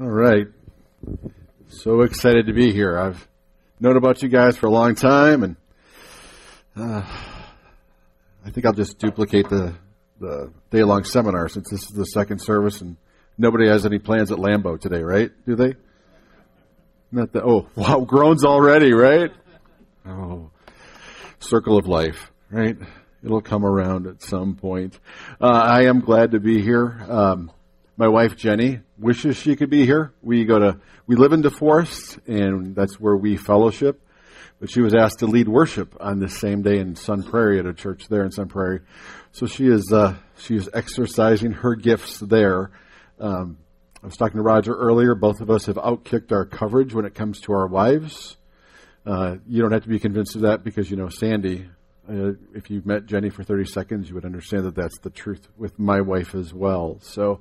All right. So excited to be here. I've known about you guys for a long time, and uh, I think I'll just duplicate the, the day long seminar since this is the second service, and nobody has any plans at Lambeau today, right? Do they? Not the, oh, wow, groans already, right? Oh, circle of life, right? It'll come around at some point. Uh, I am glad to be here. Um, my wife Jenny wishes she could be here. We go to we live in DeForest, and that's where we fellowship. But she was asked to lead worship on this same day in Sun Prairie at a church there in Sun Prairie. So she is uh, she is exercising her gifts there. Um, I was talking to Roger earlier. Both of us have outkicked our coverage when it comes to our wives. Uh, you don't have to be convinced of that because you know Sandy uh, if you've met Jenny for 30 seconds, you would understand that that's the truth with my wife as well. So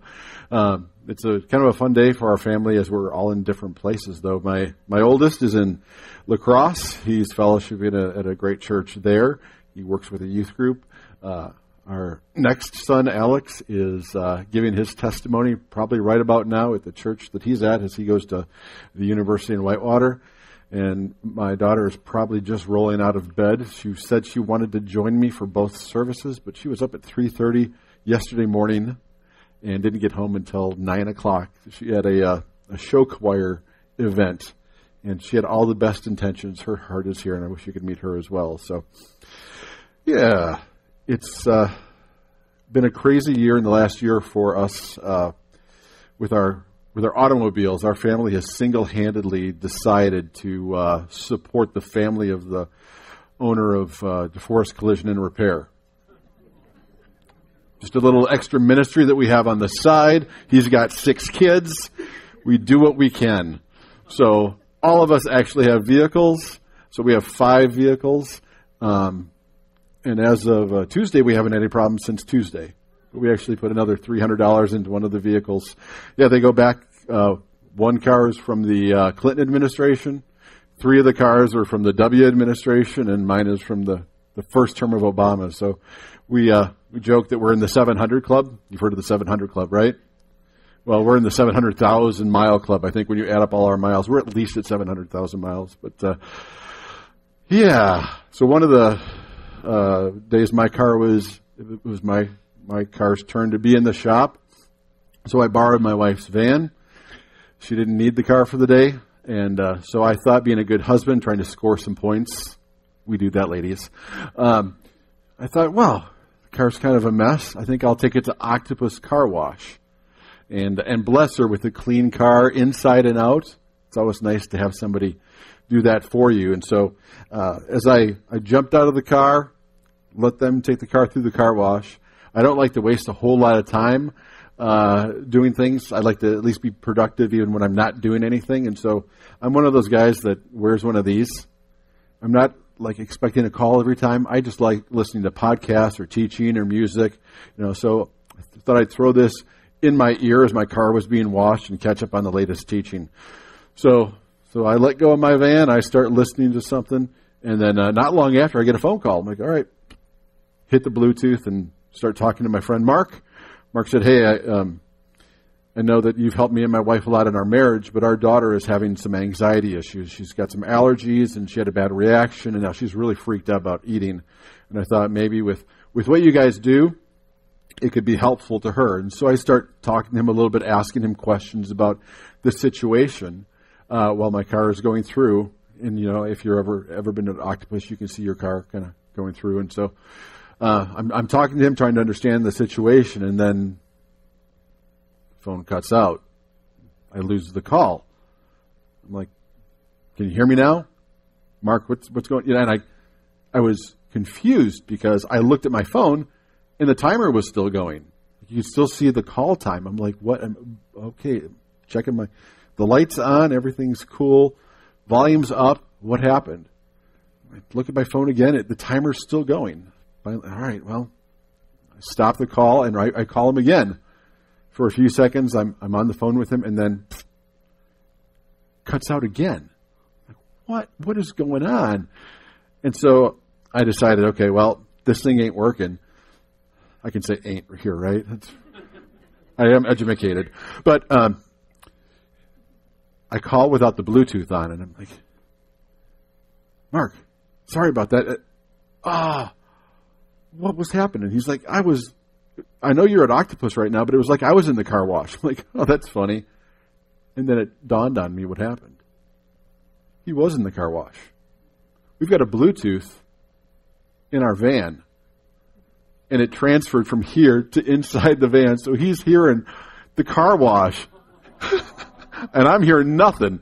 um, it's a kind of a fun day for our family as we're all in different places. Though my my oldest is in La Crosse. He's fellowshipping at a, at a great church there. He works with a youth group. Uh, our next son, Alex, is uh, giving his testimony probably right about now at the church that he's at as he goes to the university in Whitewater and my daughter is probably just rolling out of bed. She said she wanted to join me for both services, but she was up at 3:30 yesterday morning and didn't get home until nine o'clock. She had a uh, a show choir event, and she had all the best intentions. Her heart is here, and I wish you could meet her as well. So, yeah, it's uh, been a crazy year in the last year for us uh, with our with our automobiles, our family has single handedly decided to uh, support the family of the owner of uh, DeForest Collision and Repair. Just a little extra ministry that we have on the side. He's got six kids. We do what we can. So all of us actually have vehicles. So we have five vehicles. Um, and as of uh, Tuesday, we haven't had any problems since Tuesday we actually put another $300 into one of the vehicles. Yeah, they go back. Uh, one car is from the uh, Clinton administration. Three of the cars are from the W administration, and mine is from the, the first term of Obama. So we uh, we joke that we're in the 700 club. You've heard of the 700 club, right? Well, we're in the 700,000 mile club. I think when you add up all our miles, we're at least at 700,000 miles. But uh, yeah, so one of the uh, days my car was it was my my car's turn to be in the shop. So I borrowed my wife's van. She didn't need the car for the day. And uh, so I thought, being a good husband, trying to score some points, we do that, ladies. Um, I thought, well, the car's kind of a mess. I think I'll take it to Octopus Car Wash and and bless her with a clean car inside and out. It's always nice to have somebody do that for you. And so, uh, as I I jumped out of the car, let them take the car through the car wash. I don't like to waste a whole lot of time uh, doing things. I like to at least be productive even when I'm not doing anything. And so I'm one of those guys that wears one of these. I'm not like expecting a call every time. I just like listening to podcasts or teaching or music. You know, so I thought I'd throw this in my ear as my car was being washed and catch up on the latest teaching. So, so I let go of my van. I start listening to something, and then uh, not long after, I get a phone call. I'm like, all right, hit the Bluetooth and start talking to my friend Mark. Mark said, Hey, I, um, I know that you've helped me and my wife a lot in our marriage, but our daughter is having some anxiety issues. She's got some allergies and she had a bad reaction, and now she's really freaked out about eating. And I thought maybe with, with what you guys do, it could be helpful to her. And so I start talking to him a little bit, asking him questions about the situation uh, while my car is going through. And you know, if you're ever ever been to an octopus, you can see your car kind of going through. And so uh, I'm, I'm talking to him, trying to understand the situation, and then phone cuts out. I lose the call. I'm like, "Can you hear me now, Mark? What's what's going?" You know, and I, I was confused because I looked at my phone, and the timer was still going. You could still see the call time. I'm like, "What?" I'm, okay, checking my, the lights on, everything's cool, volume's up. What happened? I look at my phone again. It, the timer's still going. Finally, all right, well, I stop the call and I, I, call him again. For a few seconds, I'm, I'm on the phone with him and then cuts out again. Like, what? What is going on? And so I decided, okay, well, this thing ain't working. I can say ain't here, right? That's, I am educated. But um, I call without the Bluetooth on, and I'm like, Mark, sorry about that. Uh, ah, what was happening? He's like, I was, I know you're at Octopus right now, but it was like I was in the car wash. I'm like, oh, that's funny. And then it dawned on me what happened. He was in the car wash. We've got a Bluetooth in our van, and it transferred from here to inside the van. So he's hearing the car wash, and I'm hearing nothing.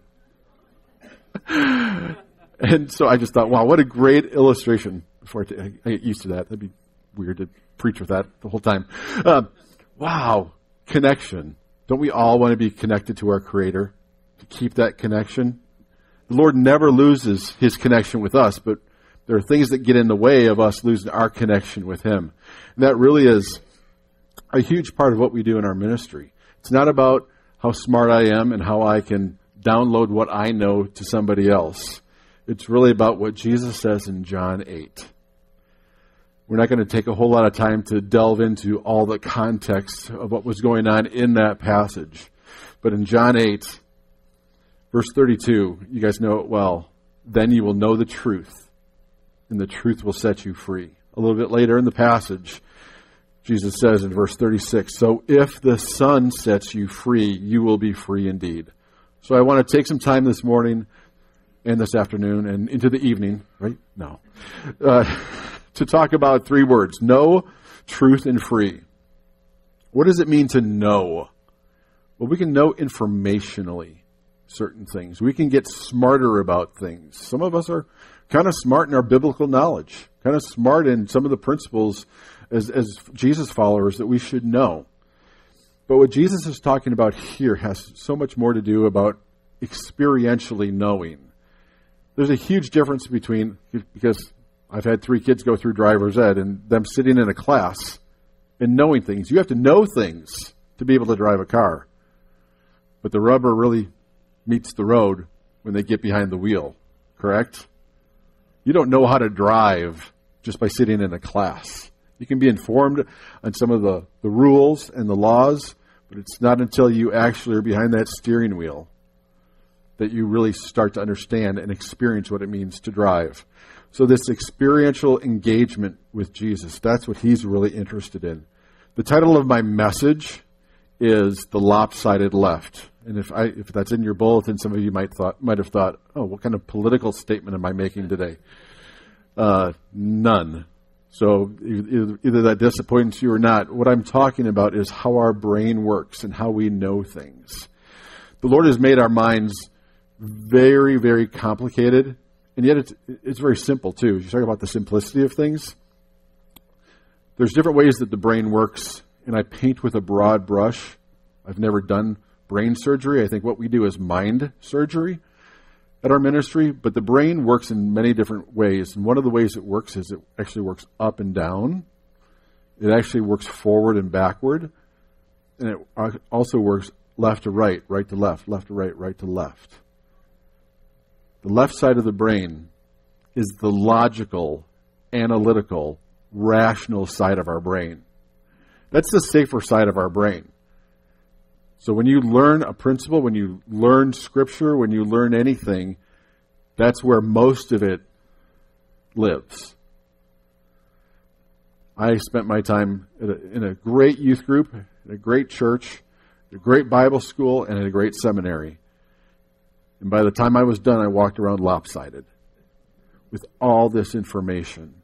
and so I just thought, wow, what a great illustration. Before I, t- I get used to that, that'd be weird to preach with that the whole time. Uh, wow, connection. Don't we all want to be connected to our Creator? To keep that connection? The Lord never loses His connection with us, but there are things that get in the way of us losing our connection with Him. And that really is a huge part of what we do in our ministry. It's not about how smart I am and how I can download what I know to somebody else. It's really about what Jesus says in John 8. We're not going to take a whole lot of time to delve into all the context of what was going on in that passage. But in John 8, verse 32, you guys know it well. Then you will know the truth, and the truth will set you free. A little bit later in the passage, Jesus says in verse 36 So if the Son sets you free, you will be free indeed. So I want to take some time this morning and this afternoon and into the evening, right? No. Uh, to talk about three words know, truth, and free. What does it mean to know? Well, we can know informationally certain things. We can get smarter about things. Some of us are kind of smart in our biblical knowledge, kind of smart in some of the principles as, as Jesus followers that we should know. But what Jesus is talking about here has so much more to do about experientially knowing. There's a huge difference between, because I've had three kids go through driver's ed and them sitting in a class and knowing things. You have to know things to be able to drive a car. But the rubber really meets the road when they get behind the wheel, correct? You don't know how to drive just by sitting in a class. You can be informed on some of the, the rules and the laws, but it's not until you actually are behind that steering wheel that you really start to understand and experience what it means to drive. So, this experiential engagement with Jesus, that's what he's really interested in. The title of my message is The Lopsided Left. And if, I, if that's in your bulletin, some of you might, thought, might have thought, oh, what kind of political statement am I making today? Uh, none. So either, either that disappoints you or not. What I'm talking about is how our brain works and how we know things. The Lord has made our minds very, very complicated and yet it's, it's very simple too. You talk about the simplicity of things. There's different ways that the brain works, and I paint with a broad brush. I've never done brain surgery. I think what we do is mind surgery at our ministry, but the brain works in many different ways. And one of the ways it works is it actually works up and down. It actually works forward and backward. And it uh, also works left to right, right to left, left to right, right to left. The left side of the brain is the logical, analytical, rational side of our brain. That's the safer side of our brain. So when you learn a principle, when you learn scripture, when you learn anything, that's where most of it lives. I spent my time a, in a great youth group, in a great church, a great Bible school, and in a great seminary. And by the time I was done, I walked around lopsided with all this information.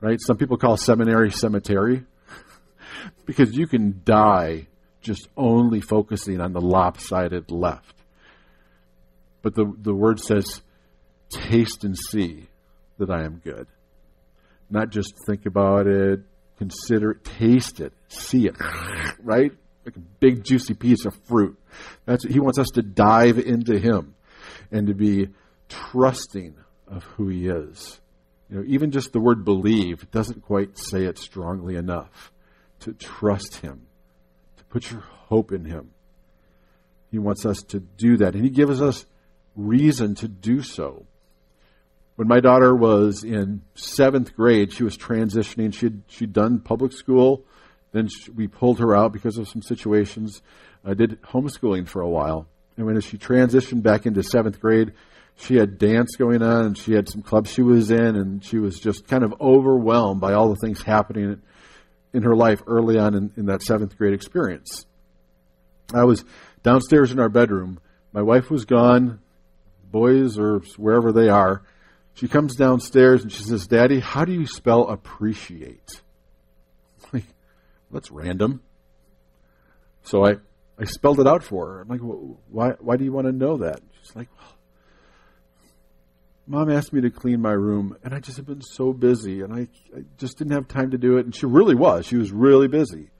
Right? Some people call seminary cemetery because you can die just only focusing on the lopsided left. But the, the word says, taste and see that I am good. Not just think about it, consider it, taste it, see it, right? Like a big juicy piece of fruit. That's he wants us to dive into him and to be trusting of who he is. You know, even just the word believe doesn't quite say it strongly enough. To trust him, to put your hope in him. He wants us to do that, and he gives us reason to do so. When my daughter was in seventh grade, she was transitioning. She'd she'd done public school then we pulled her out because of some situations. I did homeschooling for a while. And when she transitioned back into seventh grade, she had dance going on and she had some clubs she was in and she was just kind of overwhelmed by all the things happening in her life early on in, in that seventh grade experience. I was downstairs in our bedroom. My wife was gone, boys or wherever they are. She comes downstairs and she says, Daddy, how do you spell appreciate? That's random. So I, I spelled it out for her. I'm like, why, why do you want to know that? She's like, well, Mom asked me to clean my room, and I just have been so busy, and I, I just didn't have time to do it. And she really was. She was really busy.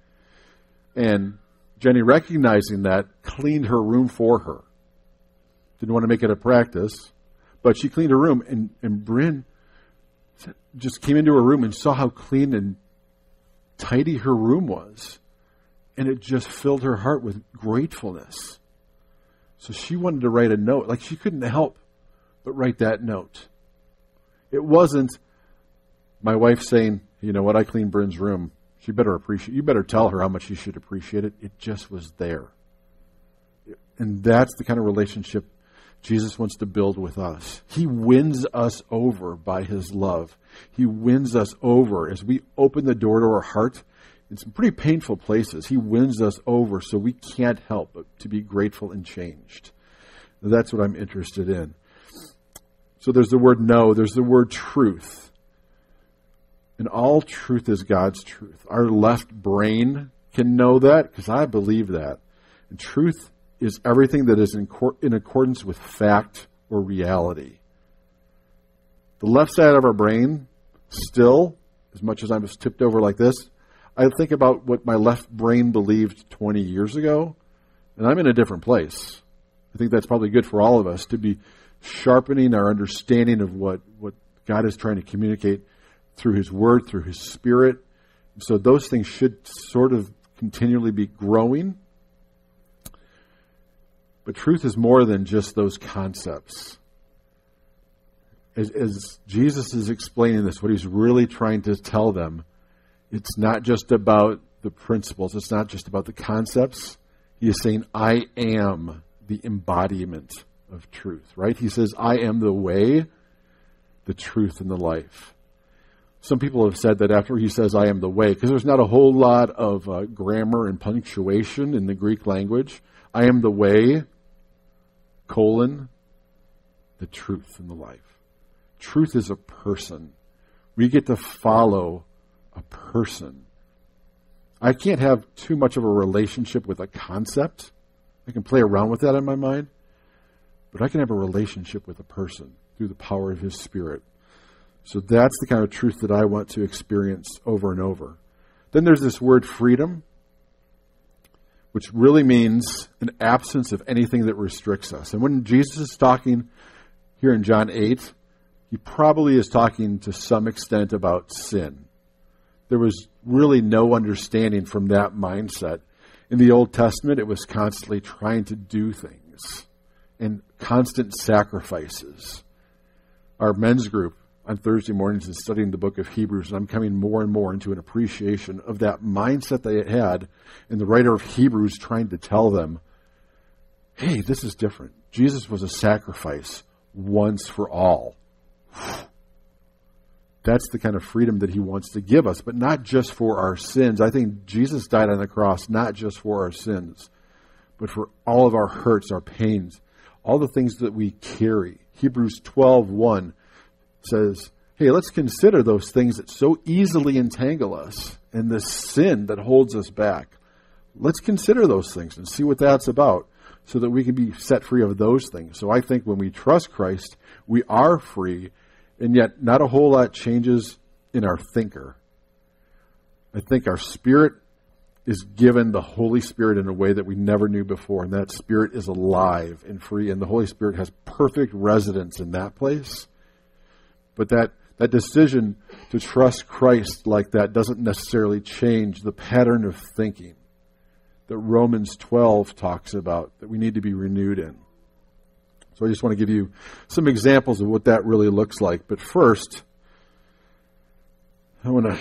And Jenny, recognizing that, cleaned her room for her. Didn't want to make it a practice, but she cleaned her room, and, and Bryn just came into her room and saw how clean and tidy her room was. And it just filled her heart with gratefulness. So she wanted to write a note. Like she couldn't help but write that note. It wasn't my wife saying, you know what, I cleaned Bryn's room. She better appreciate you better tell her how much she should appreciate it. It just was there. And that's the kind of relationship Jesus wants to build with us. He wins us over by his love. He wins us over as we open the door to our heart in some pretty painful places. He wins us over so we can't help but to be grateful and changed. That's what I'm interested in. So there's the word know, there's the word truth. And all truth is God's truth. Our left brain can know that because I believe that. And truth is everything that is in, cor- in accordance with fact or reality. The left side of our brain, still, as much as I'm just tipped over like this, I think about what my left brain believed 20 years ago, and I'm in a different place. I think that's probably good for all of us to be sharpening our understanding of what, what God is trying to communicate through His Word, through His Spirit. So those things should sort of continually be growing. But truth is more than just those concepts. As, as, Jesus is explaining this, what he's really trying to tell them, it's not just about the principles, it's not just about the concepts. He is saying, I am the embodiment of truth, right? He says, I am the way, the truth, and the life. Some people have said that after he says, I am the way, because there's not a whole lot of uh, grammar and punctuation in the Greek language. I am the way, colon, the truth, and the life. Truth is a person. We get to follow a person. I can't have too much of a relationship with a concept. I can play around with that in my mind. But I can have a relationship with a person through the power of His Spirit. So that's the kind of truth that I want to experience over and over. Then there's this word freedom, which really means an absence of anything that restricts us. And when Jesus is talking here in John 8, he probably is talking to some extent about sin. There was really no understanding from that mindset. In the Old Testament, it was constantly trying to do things and constant sacrifices. Our men's group on Thursday mornings and studying the book of Hebrews, and I'm coming more and more into an appreciation of that mindset they had, and the writer of Hebrews trying to tell them, hey, this is different. Jesus was a sacrifice once for all. That's the kind of freedom that he wants to give us, but not just for our sins. I think Jesus died on the cross not just for our sins, but for all of our hurts, our pains, all the things that we carry. Hebrews 12:1 says, "Hey, let's consider those things that so easily entangle us and the sin that holds us back. Let's consider those things and see what that's about." So that we can be set free of those things. So I think when we trust Christ, we are free, and yet not a whole lot changes in our thinker. I think our spirit is given the Holy Spirit in a way that we never knew before, and that Spirit is alive and free, and the Holy Spirit has perfect residence in that place. But that, that decision to trust Christ like that doesn't necessarily change the pattern of thinking that Romans 12 talks about that we need to be renewed in. So I just want to give you some examples of what that really looks like. But first, I want to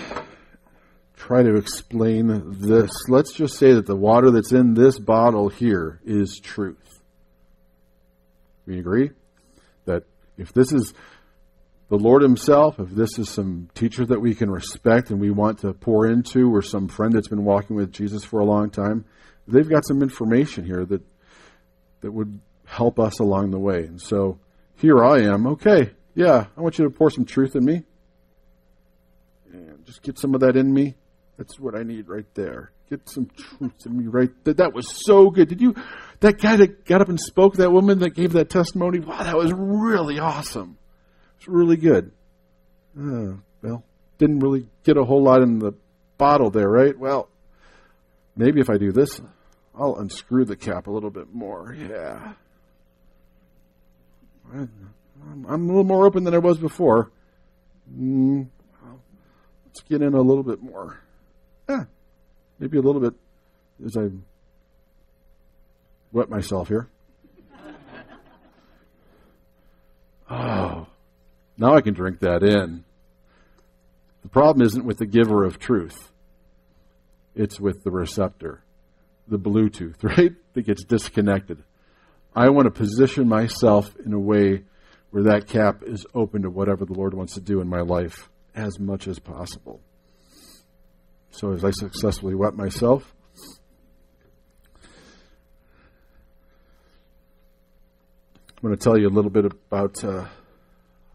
try to explain this. Let's just say that the water that's in this bottle here is truth. We agree that if this is the Lord Himself, if this is some teacher that we can respect and we want to pour into, or some friend that's been walking with Jesus for a long time, they've got some information here that that would help us along the way. And so here I am. Okay, yeah, I want you to pour some truth in me. And just get some of that in me. That's what I need right there. Get some truth in me right there. That was so good. Did you, that guy that got up and spoke, that woman that gave that testimony, wow, that was really awesome. It's really good. Uh, well, didn't really get a whole lot in the bottle there, right? Well, maybe if I do this, I'll unscrew the cap a little bit more. Yeah. I'm a little more open than I was before. Mm, let's get in a little bit more. Yeah, maybe a little bit as I wet myself here. Oh, now I can drink that in. The problem isn't with the giver of truth, it's with the receptor, the Bluetooth, right? That gets disconnected. I want to position myself in a way where that cap is open to whatever the Lord wants to do in my life as much as possible. So, as I successfully wet myself, I'm going to tell you a little bit about uh,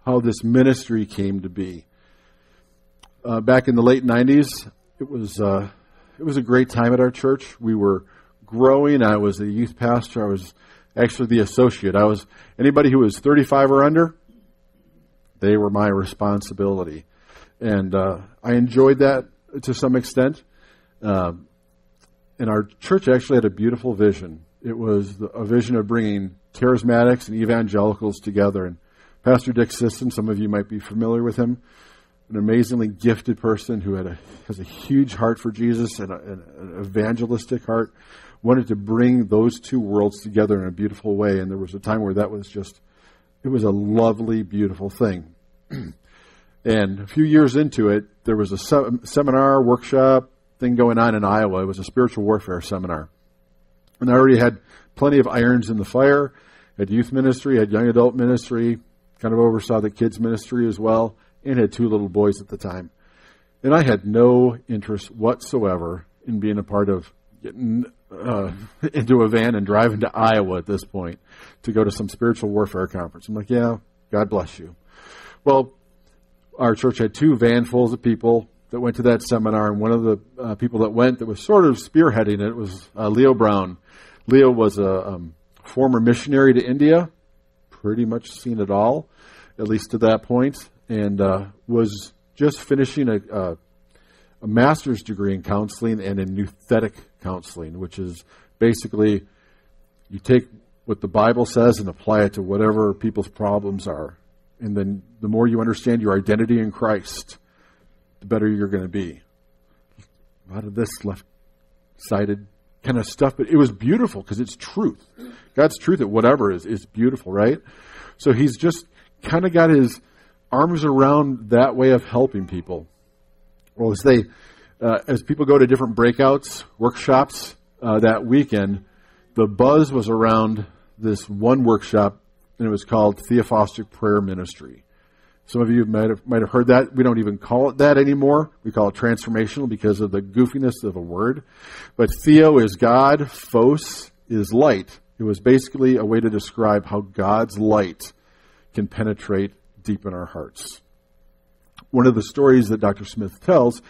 how this ministry came to be. Uh, back in the late 90s, it was uh, it was a great time at our church. We were growing. I was a youth pastor. I was actually the associate. I was anybody who was 35 or under. They were my responsibility, and uh, I enjoyed that to some extent. Um, and our church actually had a beautiful vision. It was a vision of bringing charismatics and evangelicals together. And Pastor Dick Sisson, some of you might be familiar with him, an amazingly gifted person who had a, has a huge heart for Jesus and, a, an evangelistic heart wanted to bring those two worlds together in a beautiful way. And there was a time where that was just, it was a lovely, beautiful thing. and a few years into it, there was a se- seminar, workshop thing going on in Iowa. It was a spiritual warfare seminar. And I already had plenty of irons in the fire. Had youth ministry, had young adult ministry, kind of oversaw the kids ministry as well, and had two little boys at the time. And I had no interest whatsoever in being a part of getting uh, into a van and driving to Iowa at this point to go to some spiritual warfare conference. I'm like, yeah, God bless you. Well, our church had two vanfuls of people that went to that seminar, and one of the uh, people that went that was sort of spearheading it was uh, Leo Brown. Leo was a um, former missionary to India, pretty much seen it all, at least to that point, and uh, was just finishing a, a, a master's degree in counseling and in nouthetic counseling, which is basically you take what the Bible says and apply it to whatever people's problems are. And then the more you understand your identity in Christ, the better you're going to be. A lot of this left sided kind of stuff, but it was beautiful because it's truth. God's truth at whatever is, is beautiful, right? So he's just kind of got his arms around that way of helping people. Well, as they uh, as people go to different breakouts, workshops uh, that weekend, the buzz was around this one workshop, and it was called Theophostic Prayer Ministry. Some of you might have, might have heard that. We don't even call it that anymore. We call it transformational because of the goofiness of a word. But Theo is God, Phos is light. It was basically a way to describe how God's light can penetrate deep in our hearts. One of the stories that Dr. Smith tells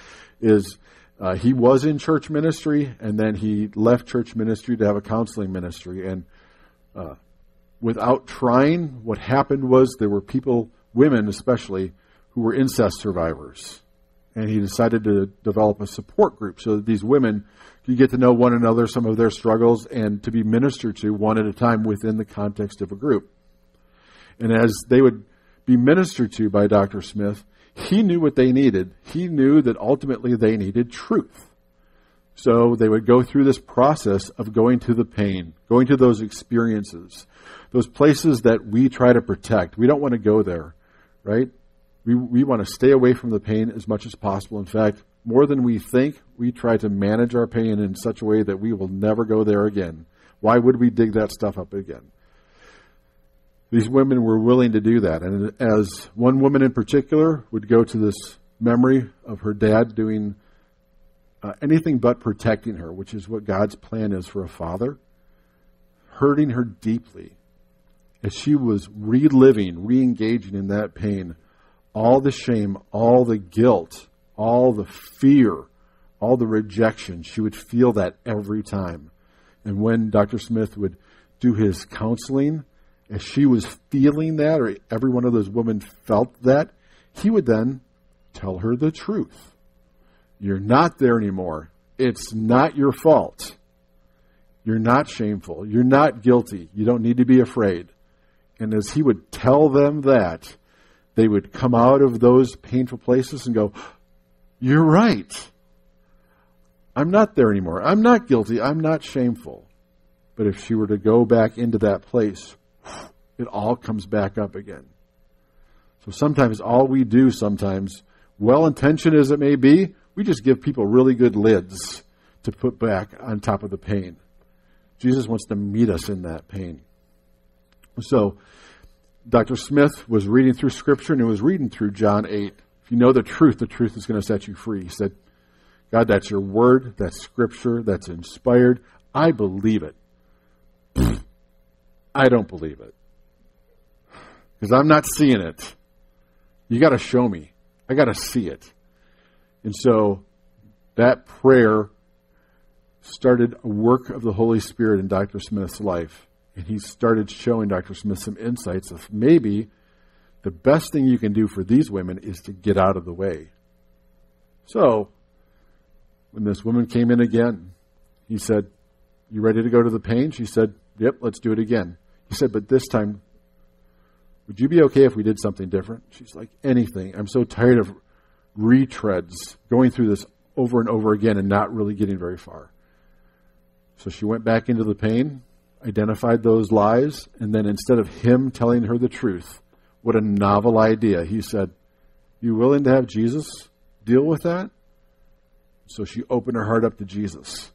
is uh, he was in church ministry and then he left church ministry to have a counseling ministry. And uh, without trying, what happened was there were people, women especially, who were incest survivors. And he decided to develop a support group so that these women could get to know one another, some of their struggles, and to be ministered to one at a time within the context of a group. And as they would be ministered to by Dr. Smith, he knew what they needed. He knew that ultimately they needed truth. So they would go through this process of going to the pain, going to those experiences, those places that we try to protect. We don't want to go there, right? We, we want to stay away from the pain as much as possible. In fact, more than we think, we try to manage our pain in such a way that we will never go there again. Why would we dig that stuff up again? these women were willing to do that. And as one woman in particular would go to this memory of her dad doing uh, anything but protecting her, which is what God's plan is for a father, hurting her deeply as she was reliving, re engaging in that pain, all the shame, all the guilt, all the fear, all the rejection, she would feel that every time. And when Dr. Smith would do his counseling, as she was feeling that, or every one of those women felt that, he would then tell her the truth. You're not there anymore. It's not your fault. You're not shameful. You're not guilty. You don't need to be afraid. And as he would tell them that, they would come out of those painful places and go, You're right. I'm not there anymore. I'm not guilty. I'm not shameful. But if she were to go back into that place, it all comes back up again. So sometimes all we do, sometimes, well intentioned as it may be, we just give people really good lids to put back on top of the pain. Jesus wants to meet us in that pain. So, Dr. Smith was reading through Scripture and he was reading through John 8. If you know the truth, the truth is going to set you free. He said, God, that's your word, that's Scripture, that's inspired. I believe it. I don't believe it. Because I'm not seeing it. You got to show me. I got to see it. And so that prayer started a work of the Holy Spirit in Dr. Smith's life. And he started showing Dr. Smith some insights of maybe the best thing you can do for these women is to get out of the way. So, when this woman came in again, he said, You ready to go to the pain? She said, Yep, let's do it again. He said, But this time, would you be okay if we did something different? She's like, Anything. I'm so tired of retreads, going through this over and over again and not really getting very far. So she went back into the pain, identified those lies, and then instead of him telling her the truth, what a novel idea, he said, You willing to have Jesus deal with that? So she opened her heart up to Jesus.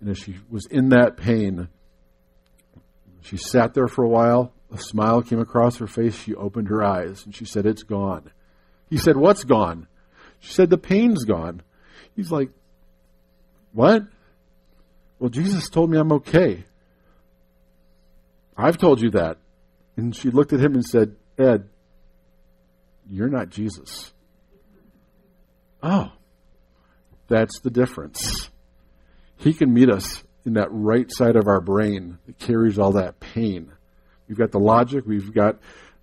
And as she was in that pain, she sat there for a while. A smile came across her face. She opened her eyes and she said, It's gone. He said, What's gone? She said, The pain's gone. He's like, What? Well, Jesus told me I'm okay. I've told you that. And she looked at him and said, Ed, you're not Jesus. Oh, that's the difference. He can meet us in that right side of our brain that carries all that pain. We've got the logic, we've got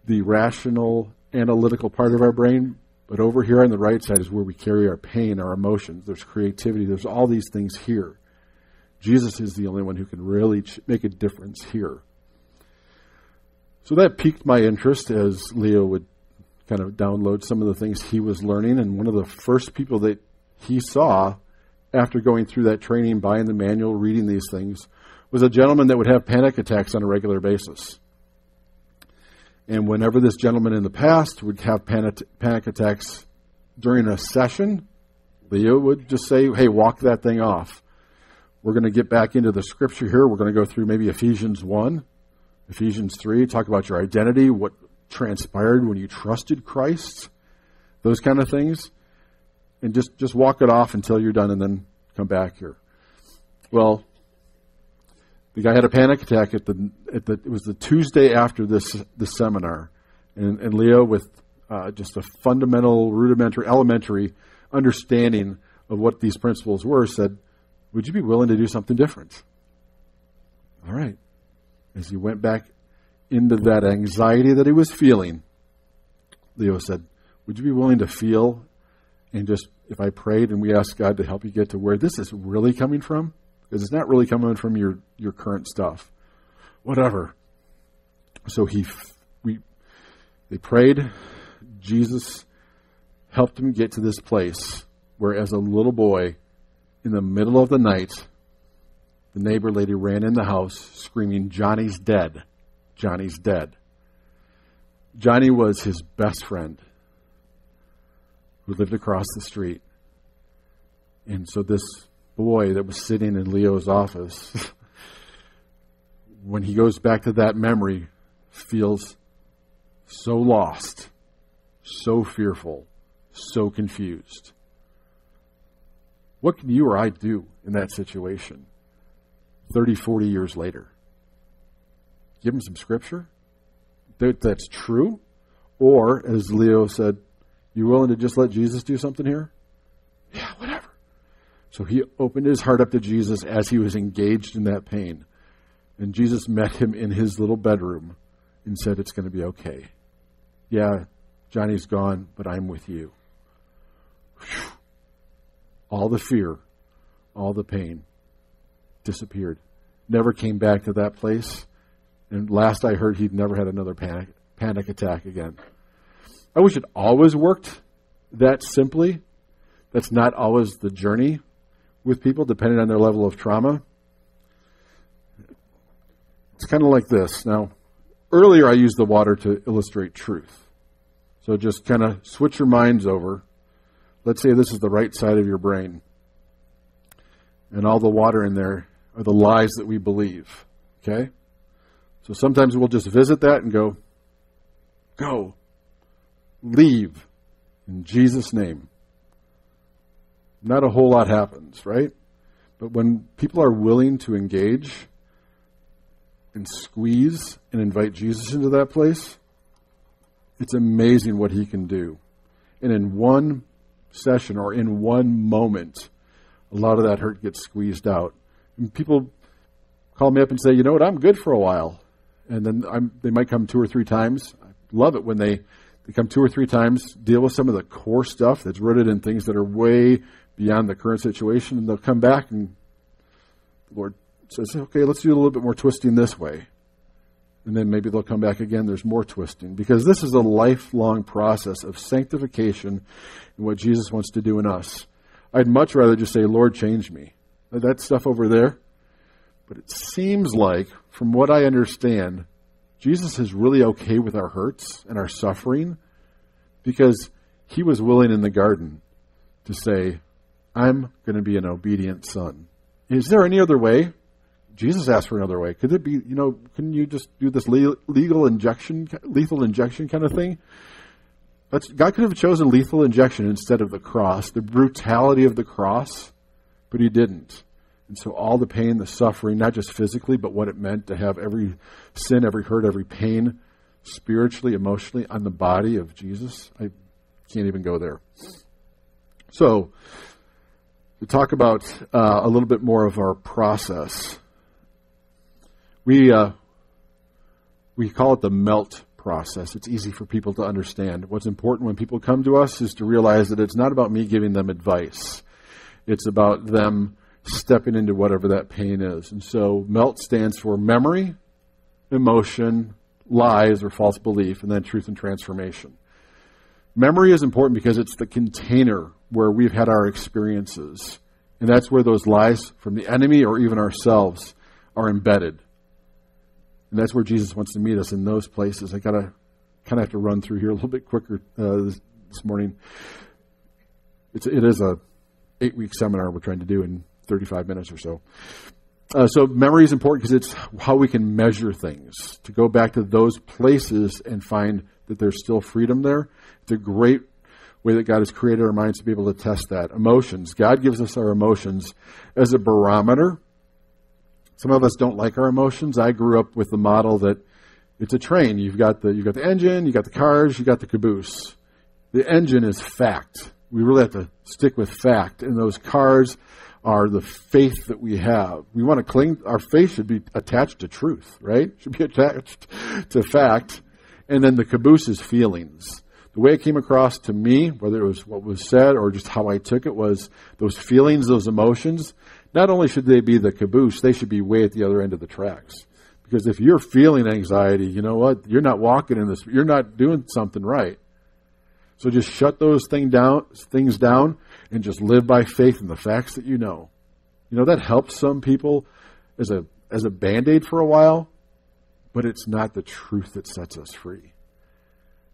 the rational, analytical part of our brain, but over here on the right side is where we carry our pain, our emotions. There's creativity, there's all these things here. Jesus is the only one who can really make a difference here. So that piqued my interest as Leo would kind of download some of the things he was learning. And one of the first people that he saw after going through that training, buying the manual, reading these things, was a gentleman that would have panic attacks on a regular basis. And whenever this gentleman in the past would have panic, attacks during a session, Leo would just say, hey, walk that thing off. We're going to get back into the scripture here. We're going to go through maybe Ephesians 1, Ephesians 3, talk about your identity, what transpired when you trusted Christ, those kind of things. And just, just walk it off until you're done and then come back here. Well, the guy had a panic attack at the, at the it was the Tuesday after this, this seminar. And, and Leo, with uh, just a fundamental, rudimentary, elementary understanding of what these principles were, said, would you be willing to do something different? All right. As he went back into that anxiety that he was feeling, Leo said, Would you be willing to feel and just, if I prayed and we asked God to help you get to where this is really coming from? Because it's not really coming from your, your current stuff. Whatever. So he, we, they prayed. Jesus helped him get to this place where, as a little boy, in the middle of the night, the neighbor lady ran in the house screaming, Johnny's dead. Johnny's dead. Johnny was his best friend who lived across the street. And so this boy that was sitting in Leo's office, when he goes back to that memory, feels so lost, so fearful, so confused. What can you or I do in that situation 30, 40 years later? Give them some scripture that that's true? Or, as Leo said, you willing to just let Jesus do something here? Yeah, whatever. So he opened his heart up to Jesus as he was engaged in that pain. And Jesus met him in his little bedroom and said, It's going to be okay. Yeah, Johnny's gone, but I'm with you. All the fear, all the pain disappeared. Never came back to that place. And last I heard, he'd never had another panic, panic attack again. I wish it always worked that simply. That's not always the journey with people, depending on their level of trauma. It's kind of like this. Now, earlier I used the water to illustrate truth. So just kind of switch your minds over. Let's say this is the right side of your brain. And all the water in there are the lies that we believe. Okay? So sometimes we'll just visit that and go, go, leave in Jesus' name. Not a whole lot happens, right? But when people are willing to engage and squeeze and invite Jesus into that place, it's amazing what he can do. And in one session or in one moment, a lot of that hurt gets squeezed out. People call me up and say, you know what, I'm good for a while. And then I'm, they might come two or three times. I love it when they, they come two or three times, deal with some of the core stuff that's rooted in things that are way beyond the current situation, and they'll come back and the Lord says, okay, let's do a little bit more twisting this way. And then maybe they'll come back again. There's more twisting. Because this is a lifelong process of sanctification and what Jesus wants to do in us. I'd much rather just say, Lord, change me. That stuff over there. But it seems like, from what I understand, Jesus is really okay with our hurts and our suffering because he was willing in the garden to say, I'm going to be an obedient son. Is there any other way? Jesus asked for another way. Could it be, you know, couldn't you just do this legal injection, lethal injection kind of thing? But God could have chosen lethal injection instead of the cross, the brutality of the cross, but He didn't. And so all the pain, the suffering, not just physically, but what it meant to have every sin, every hurt, every pain, spiritually, emotionally, on the body of Jesus, I can't even go there. So, to talk about uh, a little bit more of our process, we uh, we call it the melt process. It's easy for people to understand. What's important when people come to us is to realize that it's not about me giving them advice. It's about them stepping into whatever that pain is. And so MELT stands for memory, emotion, lies or false belief, and then truth and transformation. Memory is important because it's the container where we've had our experiences. And that's where those lies from the enemy or even ourselves are embedded. And that's where Jesus wants to meet us in those places. I got to kind of have to run through here a little bit quicker uh, this, this, morning. It's, it is a eight week seminar we're trying to do in 35 minutes or so. Uh, so memory is important because it's how we can measure things. To go back to those places and find that there's still freedom there. It's a great way that God has created our minds to be able to test that. Emotions. God gives us our emotions as a barometer. Some of us don't like our emotions. I grew up with the model that it's a train. You've got the you've got the engine, you got the cars, you got the caboose. The engine is fact. We really have to stick with fact. And those cars are the faith that we have. We want to cling, our faith should be attached to truth, right? Should be attached to fact. And then the caboose is feelings. The way it came across to me, whether it was what was said or just how I took it, was those feelings, those emotions. Not only should they be the caboose, they should be way at the other end of the tracks. Because if you're feeling anxiety, you know what? You're not walking in this, you're not doing something right. So just shut those thing down, things down and just live by faith in the facts that you know. You know, that helps some people as a, as a band aid for a while, but it's not the truth that sets us free.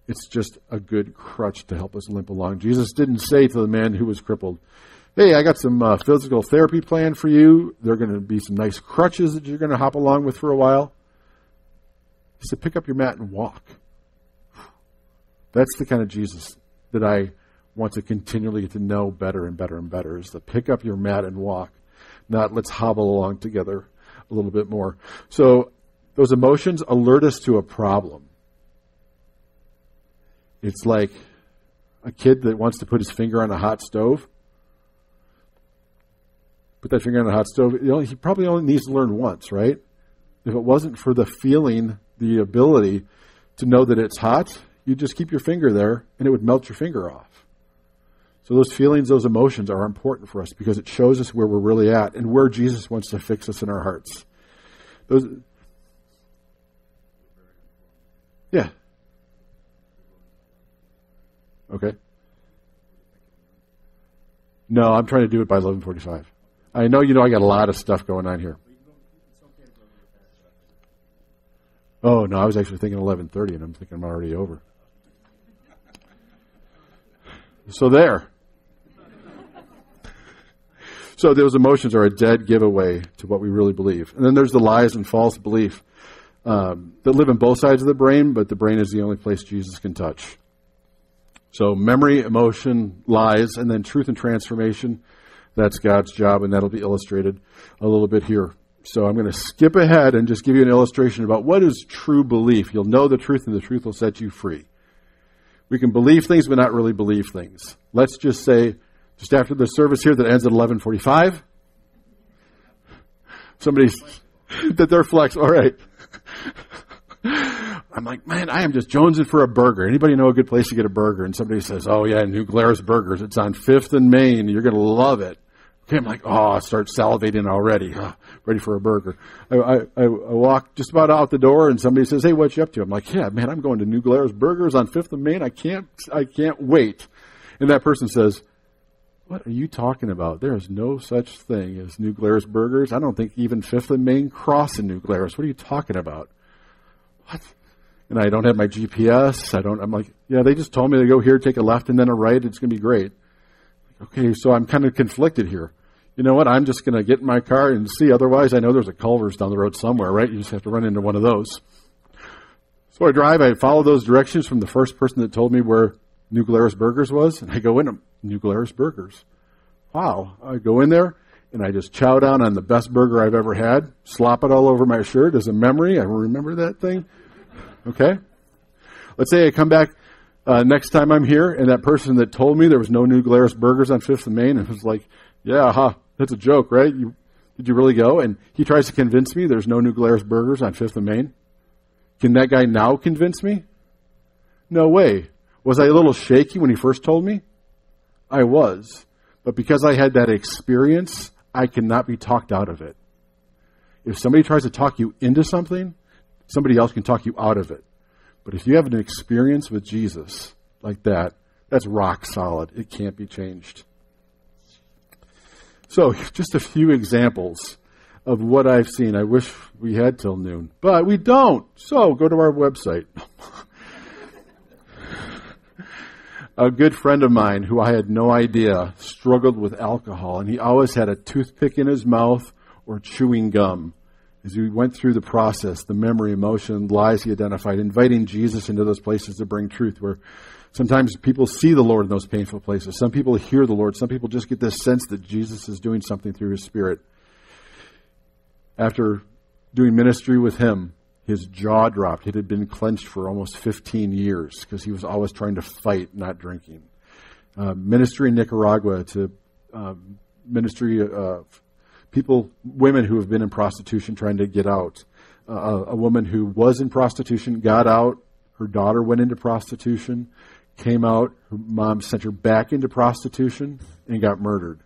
It's just a good crutch to help us limp along. Jesus didn't say to the man who was crippled, Hey, I got some uh, physical therapy planned for you. There are going to be some nice crutches that you're going to hop along with for a while. He said, Pick up your mat and walk. That's the kind of Jesus that I want to continually get to know better and better and better is to pick up your mat and walk, not let's hobble along together a little bit more. So those emotions alert us to a problem. It's like a kid that wants to put his finger on a hot stove. Put that finger on a hot stove. He probably only needs to learn once, right? If it wasn't for the feeling, the ability to know that it's hot, you just keep your finger there and it would melt your finger off. So those feelings, those emotions are important for us because it shows us where we're really at and where Jesus wants to fix us in our hearts. Those, yeah. Okay. No, I'm trying to do it by 11:45. I know you know I got a lot of stuff going on here. Oh no, I was actually thinking 11:30, and I'm thinking I'm already over. So there. So those emotions are a dead giveaway to what we really believe. And then there's the lies and false belief um, that live in both sides of the brain, but the brain is the only place Jesus can touch. So memory, emotion, lies, and then truth and transformation. That's God's job, and that'll be illustrated a little bit here. So I'm going to skip ahead and just give you an illustration about what is true belief. You'll know the truth, and the truth will set you free. We can believe things, but not really believe things. Let's just say just after the service here that ends at 11:45. Somebody that they're flex. All right. I'm like, man, I am just jonesing for a burger. Anybody know a good place to get a burger? And somebody says, oh yeah, New Glarus Burgers. It's on Fifth and Main. You're going to love it. Okay, I'm like, oh, I start salivating already. Ready for a burger. I, I, I, walk just about out the door, and somebody says, "Hey, what you up to?" I'm like, "Yeah, man, I'm going to New Glarus Burgers on Fifth and Main. I can't, I can't wait." And that person says, what are you talking about? There is no such thing as New Glarus burgers. I don't think even Fifth and Main cross in New Glarus. What are you talking about? What? And I don't have my GPS. I don't. I'm like, yeah, they just told me to go here, take a left, and then a right. It's going to be great. Okay, so I'm kind of conflicted here. You know what? I'm just going to get in my car and see. Otherwise, I know there's a Culver's down the road somewhere, right? You just have to run into one of those. So I drive. I follow those directions from the first person that told me where New Glarus Burgers was, and I go in. New Glarus Burgers. Wow. I go in there and I just chow down on the best burger I've ever had, slop it all over my shirt as a memory. I remember that thing. Okay? Let's say I come back uh, next time I'm here and that person that told me there was no New Glarus Burgers on 5th and Main and was like, yeah, huh, that's a joke, right? You, did you really go? And he tries to convince me there's no New Glarus Burgers on 5th and Main. Can that guy now convince me? No way. Was I a little shaky when he first told me? I was. But because I had that experience, I cannot be talked out of it. If somebody tries to talk you into something, somebody else can talk you out of it. But if you have an experience with Jesus like that, that's rock solid. It can't be changed. So, just a few examples of what I've seen. I wish we had till noon, but we don't. So, go to our website. a good friend of mine who I had no idea struggled with alcohol, and he always had a toothpick in his mouth or chewing gum. As he went through the process, the memory, emotion, lies he identified, inviting Jesus into those places to bring truth, where sometimes people see the Lord in those painful places. Some people hear the Lord. Some people just get this sense that Jesus is doing something through his Spirit. After doing ministry with him, his jaw dropped. It had been clenched for almost 15 years because he was always trying to fight not drinking. Uh, ministry in Nicaragua to uh, ministry of people, women who have been in prostitution trying to get out. Uh, a woman who was in prostitution got out. Her daughter went into prostitution, came out. Her mom sent her back into prostitution and got murdered.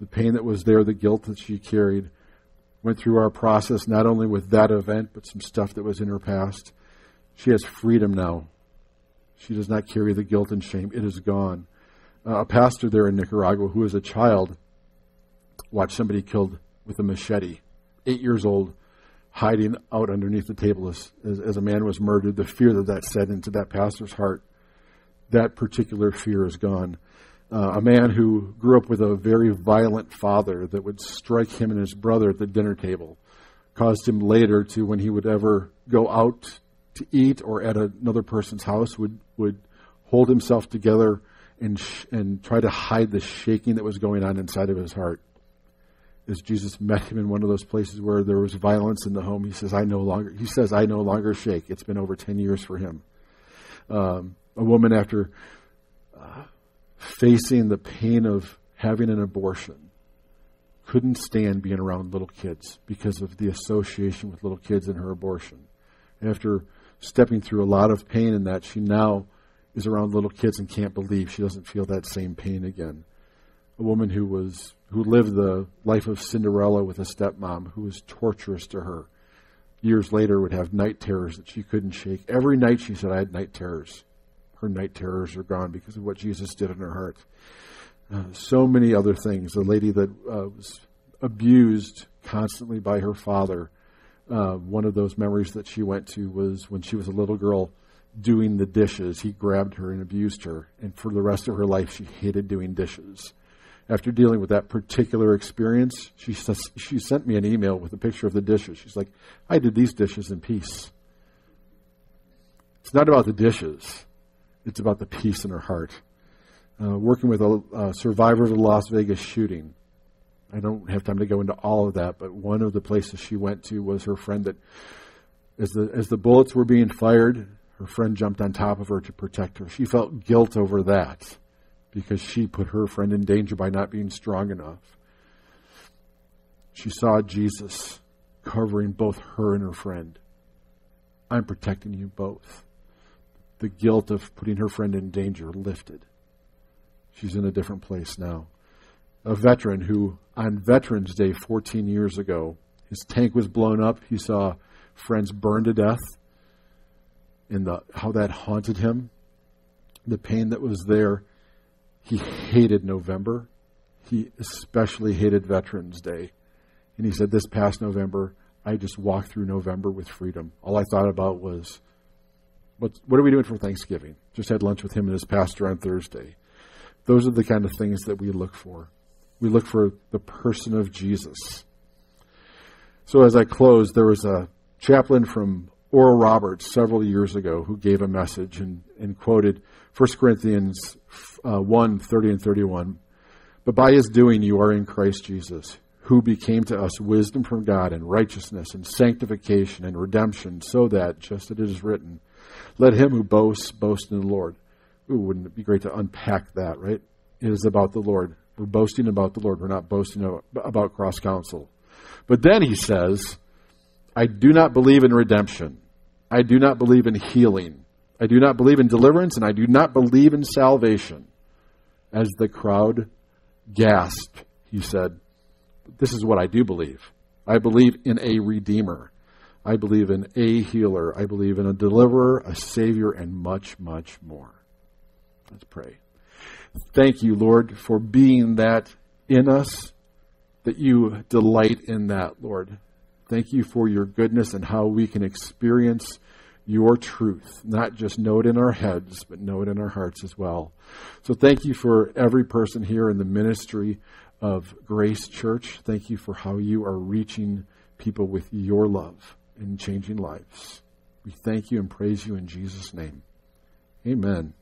The pain that was there, the guilt that she carried, went through our process not only with that event, but some stuff that was in her past. She has freedom now. She does not carry the guilt and shame. It is gone. Uh, a pastor there in Nicaragua who, as a child, watched somebody killed with a machete, eight years old, hiding out underneath the table as, as, as a man was murdered. The fear that that set into that pastor's heart, that particular fear is gone uh, a man who grew up with a very violent father that would strike him and his brother at the dinner table, caused him later to, when he would ever go out to eat or at another person's house, would, would hold himself together and, sh- and try to hide the shaking that was going on inside of his heart. As Jesus met him in one of those places where there was violence in the home, he says, "I no longer." He says, "I no longer shake." It's been over ten years for him. Um, a woman after uh, facing the pain of having an abortion couldn't stand being around little kids because of the association with little kids and her abortion. After stepping through a lot of pain in that, she now is around little kids and can't believe she doesn't feel that same pain again. A woman who was who lived the life of Cinderella with a stepmom who was torturous to her. Years later would have night terrors that she couldn't shake. Every night she said, I had night terrors. Her night terrors are gone because of what Jesus did in her heart. Uh, so many other things. A lady that uh, was abused constantly by her father. Uh, one of those memories that she went to was when she was a little girl doing the dishes. He grabbed her and abused her, and for the rest of her life, she hated doing dishes. After dealing with that particular experience, she she sent me an email with a picture of the dishes. She's like, "I did these dishes in peace." It's not about the dishes; it's about the peace in her heart. Uh, working with a, a survivor of the Las Vegas shooting, I don't have time to go into all of that, but one of the places she went to was her friend that, as the as the bullets were being fired, her friend jumped on top of her to protect her. She felt guilt over that because she put her friend in danger by not being strong enough. She saw Jesus covering both her and her friend. I'm protecting you both. The guilt of putting her friend in danger lifted. She's in a different place now. A veteran who, on Veterans Day 14 years ago, his tank was blown up. He saw friends burned to death and the, how that haunted him, the pain that was there. He hated November. He especially hated Veterans Day. And he said, This past November, I just walked through November with freedom. All I thought about was, what, what are we doing for Thanksgiving? Just had lunch with him and his pastor on Thursday. Those are the kind of things that we look for. We look for the person of Jesus. So as I close, there was a chaplain from Oral Roberts several years ago who gave a message and, and quoted 1 Corinthians uh, 1 30 and 31. But by his doing, you are in Christ Jesus, who became to us wisdom from God and righteousness and sanctification and redemption, so that, just as it is written, let him who boasts boast in the Lord. Ooh, wouldn't it be great to unpack that, right? It is about the Lord. We're boasting about the Lord. We're not boasting about cross counsel. But then he says, I do not believe in redemption. I do not believe in healing. I do not believe in deliverance, and I do not believe in salvation. As the crowd gasped, he said, This is what I do believe. I believe in a redeemer. I believe in a healer. I believe in a deliverer, a savior, and much, much more. Let's pray. Thank you, Lord, for being that in us, that you delight in that, Lord. Thank you for your goodness and how we can experience your truth, not just know it in our heads, but know it in our hearts as well. So thank you for every person here in the ministry of Grace Church. Thank you for how you are reaching people with your love and changing lives. We thank you and praise you in Jesus' name. Amen.